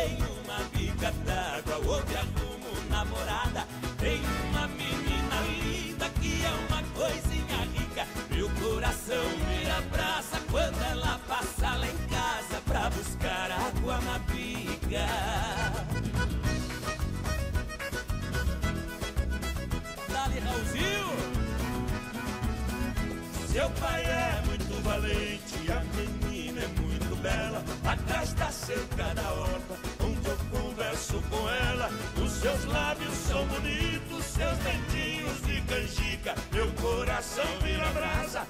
tem uma bica d'água, outra arruma namorada. Tem uma menina linda que é uma coisinha rica. Meu coração me abraça quando ela passa lá em casa pra buscar água na bica. Seu pai é muito valente, a menina é muito bela. Atrás da cerca da com ela. Os seus lábios são bonitos, seus dentinhos de canjica. Meu coração vira brasa,